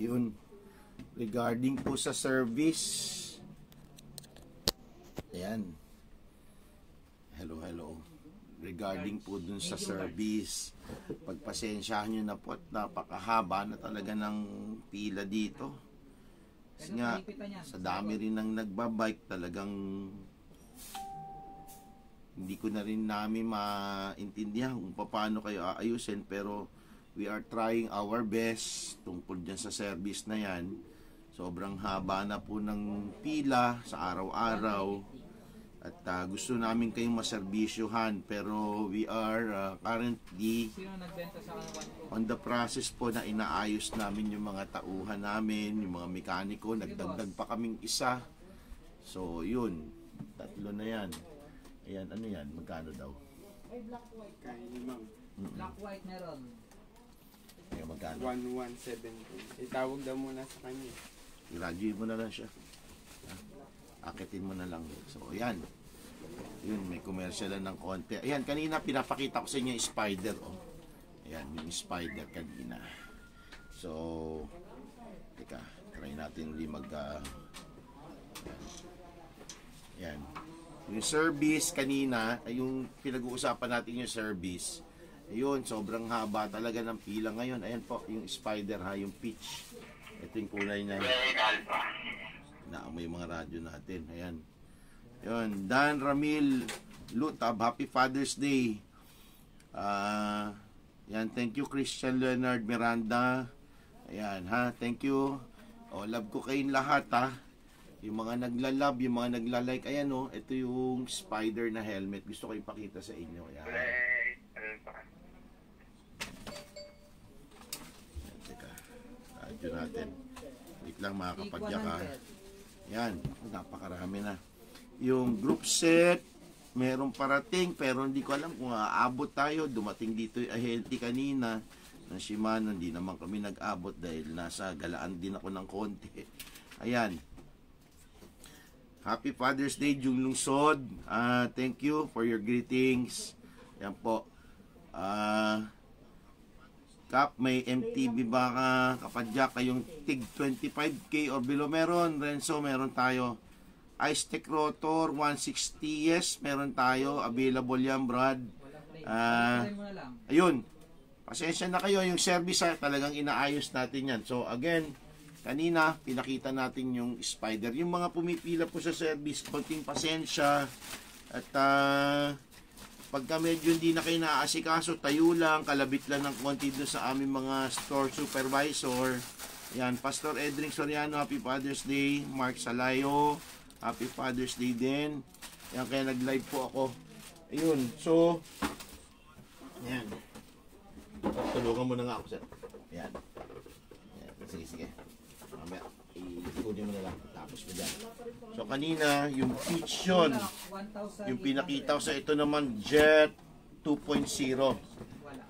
Yun. Regarding po sa service. Ayan. Hello, hello. Regarding po dun sa service. Pagpasensyahan nyo na po at napakahaba na talaga ng pila dito. Kasi nga, sa dami rin ng nagbabike talagang hindi ko na rin namin maintindihan kung paano kayo aayusin pero we are trying our best tungkol dyan sa service na yan sobrang haba na po ng pila sa araw-araw at uh, gusto namin kayong maservisyohan pero we are uh, currently on the process po na inaayos namin yung mga tauhan namin, yung mga mekaniko, nagdagdag pa kaming isa. So, yun. Tatlo na yan. Ayan, ano yan? Magkano daw? Kaya limang. Black white meron. Ayan, magkano? 1117. Itawag daw muna sa kanya. I-graduate mo na lang siya. Ha? Akitin mo na lang. So, ayan. Yun, may commercial lang ng konti. Ayan, kanina pinapakita ko sa inyo yung spider. Oh. Ayan, yung spider kanina. So, teka, try natin ulit mag... ah, ayan. Ayan. Yung service kanina, ay yung pinag-uusapan natin yung service. Ayun, sobrang haba talaga ng pila ngayon. Ayan po, yung spider ha, yung peach. Ito yung kulay niya. Naamoy mga radyo natin. Ayan. Yun, Dan Ramil Lutab, Happy Father's Day. Ah, yan, thank you Christian Leonard Miranda. Ayan, ha, thank you. Oh, love ko kayong lahat, ha. Yung mga naglalab, yung mga naglalike, ayan oh, ito yung spider na helmet. Gusto ko ipakita sa inyo. Ayan. Ayan, teka. Radyo natin. Wait lang mga Take kapadya ka. 100. Yan, napakarami na. Yung group set, meron parating, pero hindi ko alam kung aabot tayo. Dumating dito yung Ahenti kanina ng Shimano, hindi naman kami nag-abot dahil nasa galaan din ako ng konti. Ayan. Happy Father's Day, Jung Lungsod. Ah, thank you for your greetings. Yan po. Ah, Kap, may MTB ba ka, kapadyak, kayong TIG 25K or below? Meron, Renzo, meron tayo. Ice Tech Rotor 160, yes, meron tayo. Available yan, Brad. Ah. Lang. Ayun, pasensya na kayo, yung service ha, talagang inaayos natin yan. So again, kanina, pinakita natin yung spider. Yung mga pumipila po sa service, konting pasensya. At ah, pagka medyo hindi na kayo naaasikaso, tayo lang, kalabit lang ng konti doon sa aming mga store supervisor. Yan, Pastor Edring Soriano, Happy Father's Day. Mark Salayo, Happy Father's Day din. Yan, kaya nag-live po ako. Ayun, so, yan. Tulungan mo na nga ako, sir. Yan. Yan. Sige, sige. Mamaya, i-ikunin mo na lang. Tapos mo dyan. So, kanina, yung peach yun. 1,000. Yung pinakita ko sa ito naman, Jet 2.0. Wala.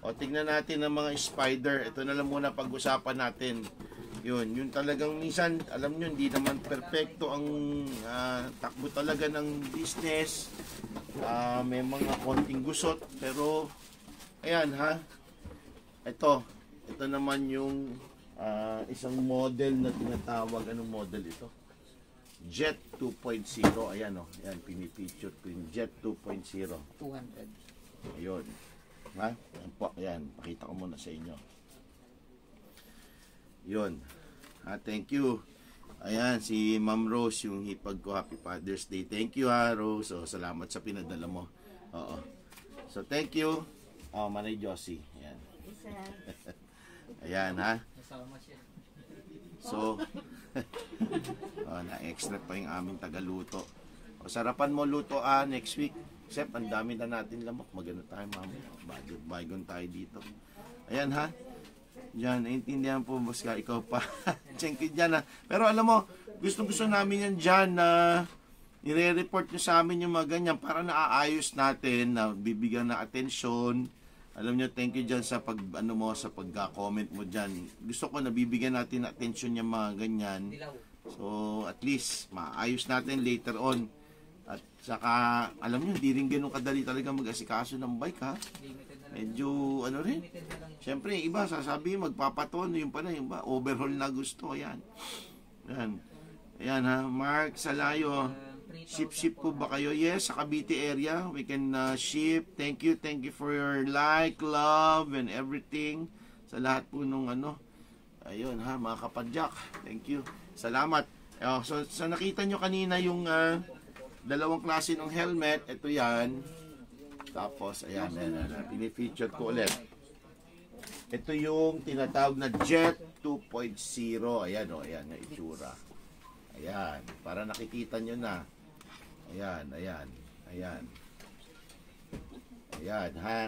O, tingnan natin ang mga spider. Ito na lang muna pag-usapan natin. Yun, yun talagang minsan, alam nyo, hindi naman perfecto ang ah, takbo talaga ng business. Ah, may mga konting gusot, pero, ayan ha. Ito, ito naman yung ah, isang model na tinatawag. Anong model ito? Jet 2.0. Ayan o, ayan, pinipicture ko yung Jet 2.0. 200. Ayun. Ha? Ayan po, ayan. Pakita ko muna sa inyo. Yun. Ha, thank you. Ayan, si Ma'am Rose, yung hipag ko. Happy Father's Day. Thank you ha, Rose. O, salamat sa pinadala mo. Oo. So, thank you. Oh, Manay Josie. Ayan. Ayan, ha? So, oh, na-extra pa yung aming tagaluto. O, sarapan mo luto ah, next week. Except, ang dami na natin lamok. Magano tayo mamaya. Bagon, bagon tayo dito. Ayan ha. Diyan, naintindihan po, boss ka. Ikaw pa. Thank you dyan ha. Pero alam mo, gusto-gusto namin yan dyan na nire-report nyo sa amin yung mga ganyan para naaayos natin, na bibigyan na atensyon. Alam nyo, thank you dyan sa pag, ano mo, sa pagka-comment mo dyan. Gusto ko nabibigyan natin ng atensyon yung mga ganyan. So, at least, maayos natin later on. At saka, alam nyo, hindi rin ganun kadali talaga mag-asikaso ng bike, ha? Medyo ano rin. Siyempre, iba sasabi magpapatono yung pala, yung ba overhaul na gusto. Ayan. Ayan. Ayan ha, Mark Salayo. 3,000 Ship-ship po ba kayo? Yes, sa Cavite area. We can uh, ship. Thank you. Thank you for your like, love, and everything. Sa lahat po nung ano. Ayun ha, mga kapadyak. Thank you. Salamat. Oh, so, so nakita nyo kanina yung uh, dalawang klase ng helmet. Ito yan. Tapos, ayan, ayan, ayan. Pinifeature ko ulit. Ito yung tinatawag na Jet 2.0. Ayan o, ayan na itsura. Ayan, para nakikita nyo na. Ayan, ayan, ayan. Ayan, ha?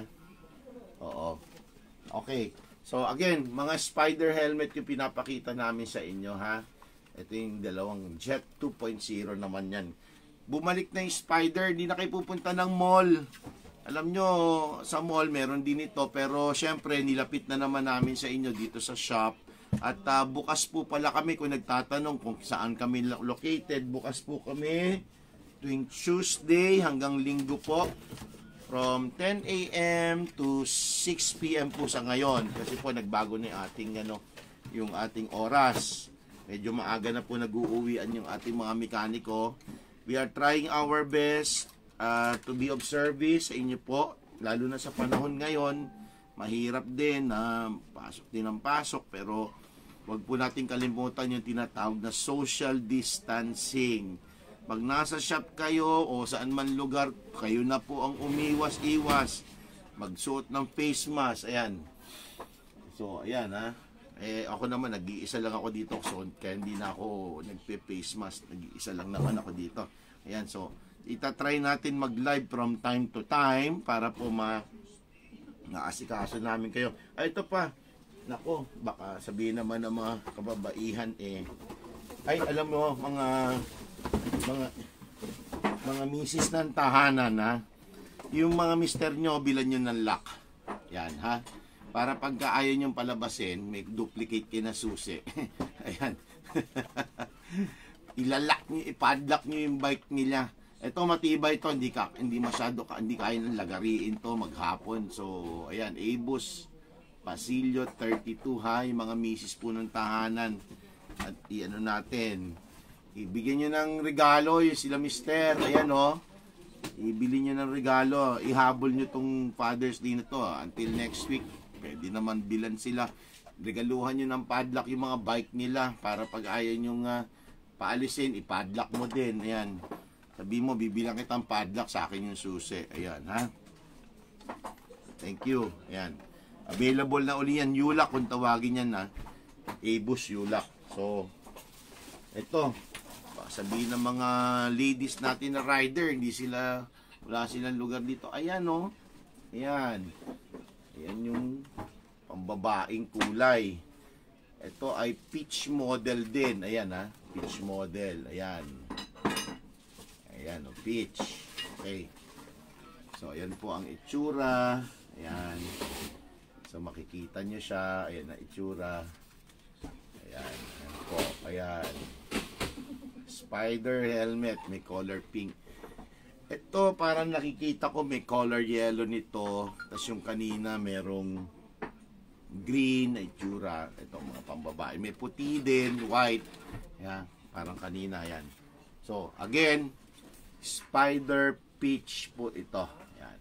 Oo. Okay. So, again, mga spider helmet yung pinapakita namin sa inyo, ha? Ito yung dalawang Jet 2.0 naman yan. Bumalik na yung spider, di na kayo pupunta ng mall. Alam nyo, sa mall meron din ito, pero syempre nilapit na naman namin sa inyo dito sa shop. At ah, bukas po pala kami kung nagtatanong kung saan kami lo- located. Bukas po kami tuwing Tuesday hanggang Linggo po. From 10 a.m. to 6 p.m. po sa ngayon. Kasi po nagbago na yung ating ano yung ating oras. Medyo maaga na po nag-uuwian yung ating mga mekaniko. We are trying our best uh, to be of service sa inyo po. Lalo na sa panahon ngayon mahirap din na pasok din ang pasok. Pero wag po natin kalimutan yung tinatawag na social distancing pag nasa shop kayo o saan man lugar, kayo na po ang umiwas-iwas. Magsuot ng face mask. Ayan. So, ayan ha. Eh, ako naman, nag-iisa lang ako dito. So, kaya hindi na ako nagpe-face mask. Nag-iisa lang naman ako dito. Ayan, so, itatry natin mag-live from time to time para po ma naasikaso namin kayo. Ay, ito pa. Nako, baka sabihin naman ng mga kababaihan eh. Ay, alam mo, mga mga mga misis ng tahanan ha? Yung mga mister nyo bilan nyo ng lock yan ha? Para pagka ayaw nyo palabasin may duplicate kayo na susi. Ayan. Ilalak nyo ipadlock nyo yung bike nila. Ito matibay to. Hindi ka hindi masyado ka hindi kaya ng lagariin to maghapon. So ayan Abus Pasilyo 32 ha? Yung mga misis po ng tahanan. At iano natin Ibigyan nyo ng regalo, yung sila mister. Ayan o. Oh. Ibili nyo ng regalo. Ihabol nyo tong Father's Day na to. ah, Until next week. Pwede naman bilan sila. Regaluhan nyo ng padlock yung mga bike nila. Para pag ayaw nyo nga paalisin, ipadlock mo din. Ayan. Sabi mo, bibilang kitang padlock sa akin yung susi. Ayan, ha? Thank you. Ayan. Available na uli yan. Yulak kung tawagin yan, ha? Abus Yulak. So, ito, sabihin ng mga ladies natin na rider, hindi sila, wala silang lugar dito. Ayan, oh. Ayan. Ayan yung pambabaing kulay. Ito ay peach model din. Ayan, ha. Peach model. Ayan. Ayan, oh, peach. Okay. So, ayan po ang itsura. Ayan. So, makikita nyo siya. Ayan na itsura. Ayan. Ayan po. Ayan. Spider helmet. May color pink. Ito, parang nakikita ko may color yellow nito. Tapos yung kanina merong green na itsura. Ito, mga pambabae. May puti din, white. Ayan. Parang kanina, yan. So, again, spider peach po ito. Ayan.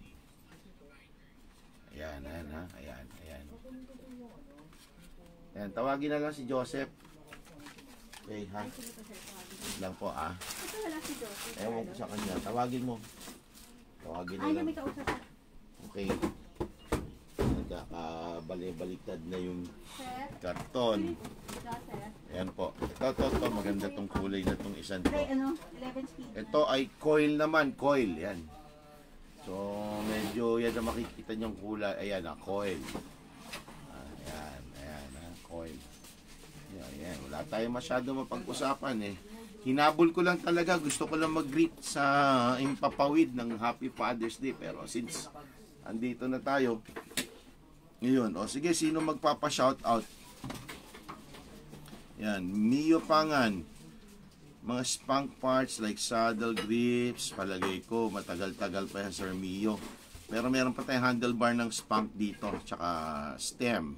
Ayan, ayan, ha? Ayan, ayan. Ayan, tawagin na lang si Joseph. Okay, ha? Lang po, ah. Ito wala si Joseph. Ewan ko sa kanya. Tawagin mo. Tawagin na Ay, lang. may kausap ka. Okay. Nagkakabalik-baliktad na yung karton. Ayan po. Ito, ito, ito. Maganda tong kulay na tong isang to. Ano, 11 speed. Ito ay coil naman. Coil. Yan. So, medyo yan na makikita niyong kulay. Ayan na, coil. Ayan, ayan, ah, coil. Ayan, ayan. Wala tayong masyado mapag-usapan eh. Hinabol ko lang talaga. Gusto ko lang mag-greet sa impapawid ng Happy Father's Day. Pero since andito na tayo, ngayon, o sige, sino magpapa-shoutout? Yan, Mio Pangan. Mga spunk parts like saddle grips, palagay ko, matagal-tagal pa yan, Sir Mio. Pero meron pa tayong handlebar ng spunk dito, tsaka stem.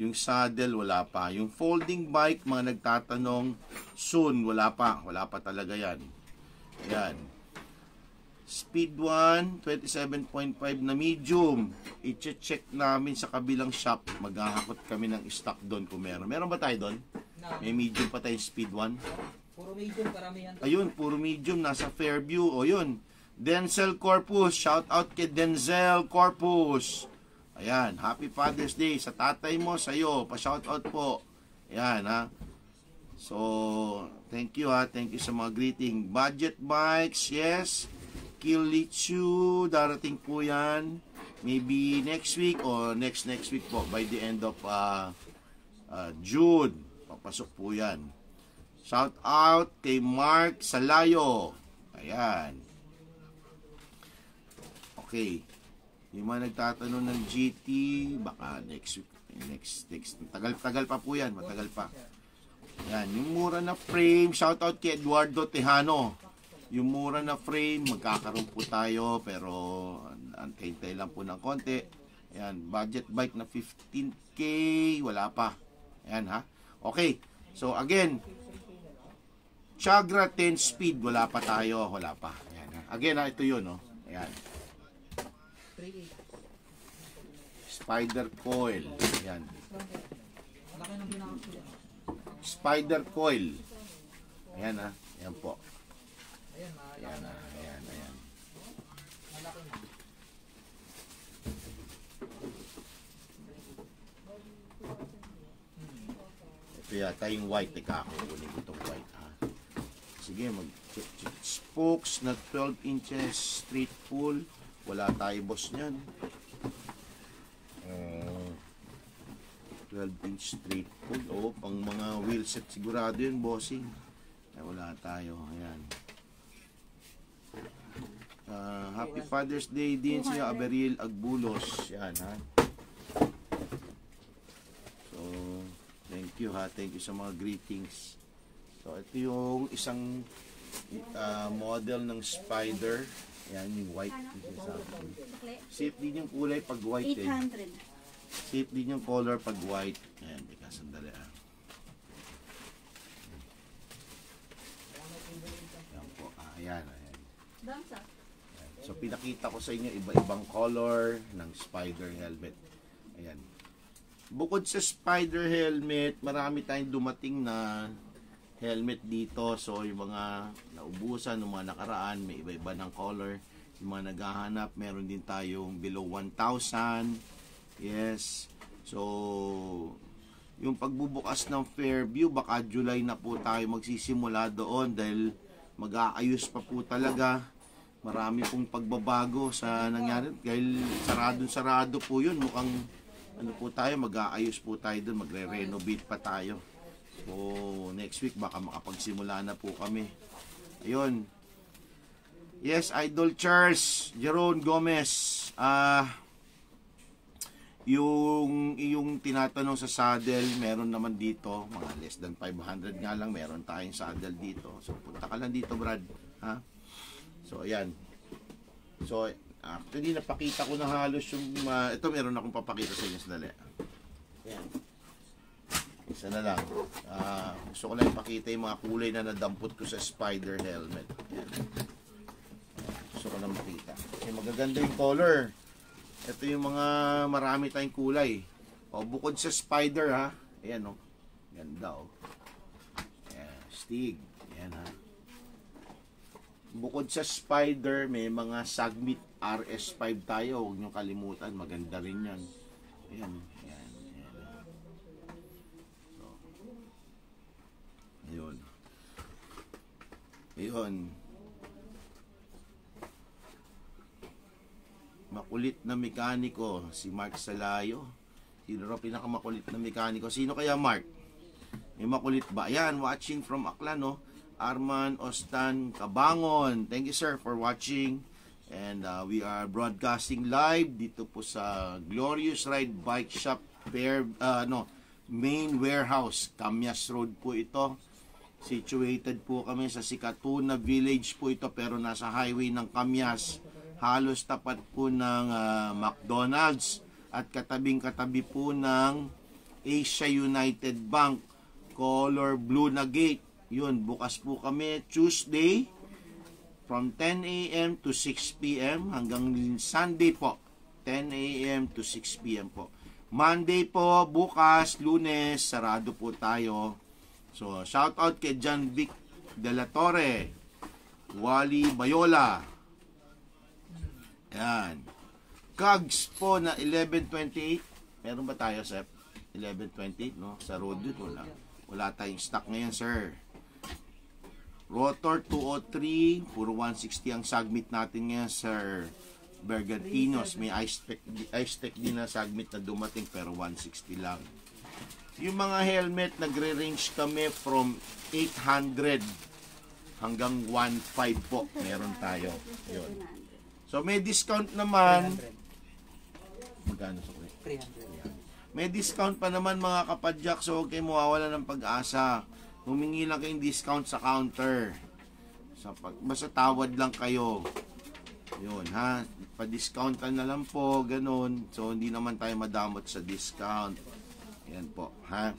Yung saddle, wala pa. Yung folding bike, mga nagtatanong, soon, wala pa. Wala pa talaga yan. Ayan. Speed 1, 27.5 na medium. I-check namin sa kabilang shop. Maghahakot kami ng stock doon kung meron. Meron ba tayo doon? May medium pa tayong speed 1. puro medium, karamihan. Ayun, puro medium. Nasa Fairview. O yun. Denzel Corpus. Shout out kay Denzel Corpus. Ayan. Happy Father's Day. Sa tatay mo, sa'yo. Pa-shout out po. Ayan, ha. So, thank you ha. Thank you sa mga greeting. Budget bikes, yes. Kilichu, darating po yan. Maybe next week or next next week po. By the end of uh, uh, June. Papasok po yan. Shout out kay Mark Salayo. Ayan. Okay. Yung mga nagtatanong ng GT, baka next week. Next, next. Tagal-tagal pa po yan. Matagal pa. Yan. Yung mura na frame, shout out kay Eduardo Tejano. Yung mura na frame, magkakaroon po tayo, pero antay-antay lang po ng konti. Ayan, budget bike na 15K, wala pa. Ayan ha. Okay, so again, Chagra 10 speed, wala pa tayo, wala pa. Ayan ha. Again ha, ito yun, no? Ayan. 3.8. Spider coil. Ayan. Pinakasila. Spider coil. Ayan ha. Ayan po. Ayan, Ayan ha. Ayan, ayan. Na. Ito yata yung white. Teka, ako kunin ko itong white ha. Sige, mag. Spokes na 12 inches straight pull. Wala tayo boss niyan. Uh, 12 inch straight pull. Oo, pang mga wheel set sigurado yun, bossing. Ay, wala tayo. Ayan. Ah, happy Father's Day din sa Aberil Agbulos. Yan, ha. So, thank you ha. Thank you sa mga greetings. So, ito yung isang ah, model ng spider. Yan, yung white. Safe din yung kulay pag white eh. 800. Safe din yung color pag white. Ayan, teka, sandali ah. Ayan po. Ah, ayan, ayan. So pinakita ko sa inyo iba-ibang color ng spider helmet. Ayan. Bukod sa spider helmet, marami tayong dumating na helmet dito. So yung mga naubusan, yung mga nakaraan, may iba-iba ng color. Yung mga naghahanap, meron din tayong below 1,000. Yes. So yung pagbubukas ng Fairview, baka July na po tayo magsisimula doon dahil mag-aayos pa po talaga marami pong pagbabago sa nangyari dahil sarado-sarado po yun mukhang ano po tayo mag-aayos po tayo dun magre-renovate pa tayo so next week baka makapagsimula na po kami ayun yes Idol Charles Jeron Gomez ah yung yung tinatanong sa saddle, meron naman dito, mga less than 500 nga lang, meron tayong saddle dito. So, punta ka lang dito, Brad. Ha? So, ayan. So, actually, napakita ko na halos yung, uh, ito meron akong papakita sa inyo sandali. Ayan. Isa na lang. Ah, gusto ko lang ipakita yung mga kulay na nadampot ko sa spider helmet. Ayan. Gusto ko lang makita. Kasi magaganda yung color. Ito yung mga marami tayong kulay. O, bukod sa spider ha. Ayan o. Ganda o. Ayan, stig. Ayan ha. Bukod sa spider, may mga Sagmit RS5 tayo. Huwag nyo kalimutan. Maganda rin yan. Ayan. So. Ayun. Ayun. Makulit na mekaniko, si Mark Salayo. Sino raw pinakamakulit na mekaniko? Sino kaya Mark? May makulit ba? Ayan, watching from Aklan, no? Arman Ostan Kabangon. Thank you, sir, for watching. And uh, we are broadcasting live dito po sa Glorious Ride Bike Shop Fair, uh, no, main warehouse. Camyas Road po ito. Situated po kami sa Sikatuna Village po ito pero nasa highway ng Camyas. halos tapat po ng ah, McDonald's at katabing katabi po ng Asia United Bank color blue na gate yun bukas po kami Tuesday from 10 a.m. to 6 p.m. hanggang Sunday po 10 a.m. to 6 p.m. po Monday po bukas lunes sarado po tayo so shout out kay John Vic De La Torre Wally Bayola yan Cogs po na 1128 meron ba tayo Sep? 1128 no sa road yun wala wala tayong stock ngayon sir Rotor 203, puro 160 ang submit natin ngayon, Sir Bergantinos. May ice tech, ice tech din na submit na dumating pero 160 lang. Yung mga helmet, nagre-range kami from 800 hanggang 1.5 po. Meron tayo. Yun. So may discount naman. 300. Magkano sa kuya? 300. May discount pa naman mga kapadyak so kayong mawawala ng pag-asa. Humingi lang kayong discount sa counter. Sa pag, basta tawad lang kayo. Yun ha. Pa-discount na lang po, ganun. So hindi naman tayo madamot sa discount. Yan po, ha.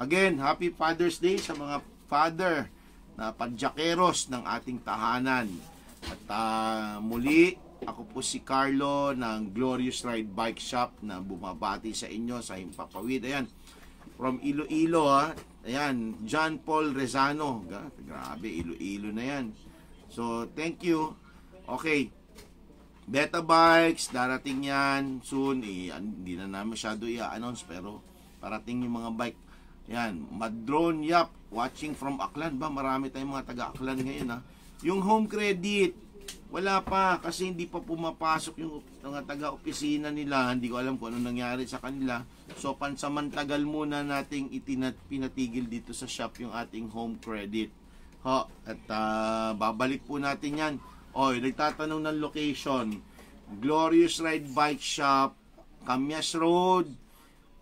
Again, happy Father's Day sa mga father na padyakeros ng ating tahanan. At ah, muli, ako po si Carlo ng Glorious Ride Bike Shop na bumabati sa inyo sa Himpapawid. Ayan, from Iloilo ha. Ayan, John Paul Rezano. Grabe, Iloilo na yan. So, thank you. Okay. Beta Bikes, darating yan soon. Eh, hindi na namin masyado i-announce pero parating yung mga bike. Yan, Madron Yap, watching from Aklan ba? Marami tayong mga taga-Aklan ngayon ha. Yung home credit, wala pa kasi hindi pa pumapasok yung mga taga-opisina nila. Hindi ko alam kung ano nangyari sa kanila. So pansamantagal muna nating itinat pinatigil dito sa shop yung ating home credit. Ho, at ah, babalik po natin 'yan. Oy, nagtatanong ng location. Glorious Ride Bike Shop, Camyas Road,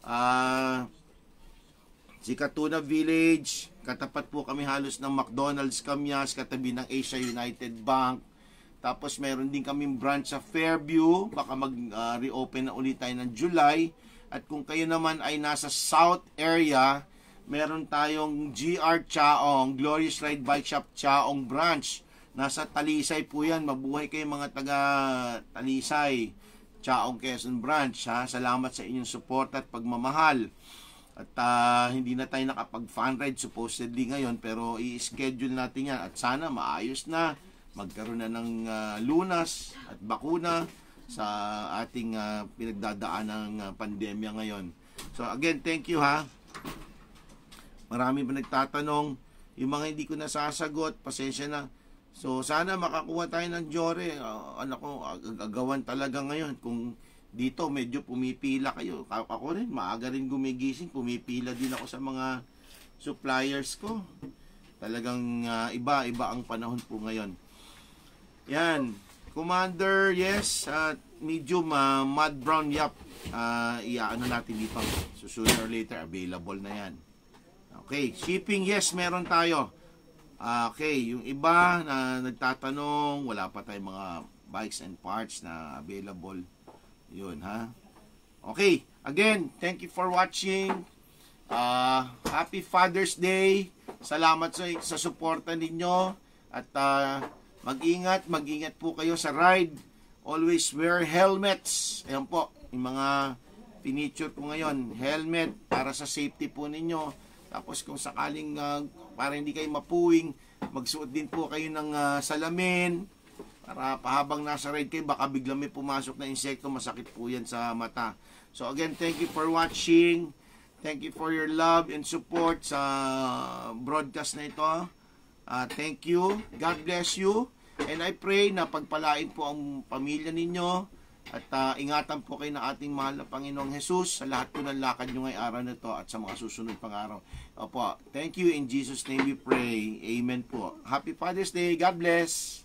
ah Sikatuna Village, katapat po kami halos ng McDonald's Camyas, katabi ng Asia United Bank. Tapos meron din kaming branch sa Fairview, baka mag-reopen na ulit tayo ng July. At kung kayo naman ay nasa South area, meron tayong GR Chaong, Glorious Ride Bike Shop Chaong branch. Nasa Talisay po yan. Mabuhay kayo mga taga Talisay. Chaong Quezon branch. Ha? Salamat sa inyong support at pagmamahal. At ah, hindi na tayo nakapag-fun supposedly ngayon pero i-schedule natin yan at sana maayos na magkaroon na ng ah, lunas at bakuna sa ating ah, pinagdadaan ng ah, pandemya ngayon. So again, thank you ha. Marami pa nagtatanong. Yung mga hindi ko nasasagot, pasensya na. So sana makakuha tayo ng Jore. Ah, anak ko, ag- agawan talaga ngayon. Kung dito medyo pumipila kayo. Ka- Ako rin, maaga rin gumigising. Pumipila din ako sa mga suppliers ko. Talagang ah, iba, iba ang panahon po ngayon. Yan. Commander, yes. At medium uh, mud brown yap. Uh, iaano natin dito. So sooner or later, available na yan. Okay. Shipping, yes, meron tayo. Ah, okay. Yung iba na nagtatanong, wala pa tayong mga bikes and parts na available. Yun, ha? Okay. Again, thank you for watching. Ah, happy Father's Day. Salamat sa sa suporta ninyo at ah, mag-ingat, mag-ingat po kayo sa ride. Always wear helmets. Ayan po, yung mga piniture ko ngayon, helmet para sa safety po ninyo. Tapos kung sakaling ah, para hindi kayo mapuwing, magsuot din po kayo ng ah, salamin para pahabang nasa ride kayo, baka bigla may pumasok na insekto, masakit po yan sa mata. So again, thank you for watching. Thank you for your love and support sa broadcast na ito. Ah, thank you. God bless you. And I pray na pagpalain po ang pamilya ninyo at ah, ingatan po kayo ng ating mahal na Panginoong Jesus sa lahat po ng lakad nyo ngayong araw na ito at sa mga susunod pang araw. Opo, thank you. In Jesus' name we pray. Amen po. Happy Father's Day. God bless.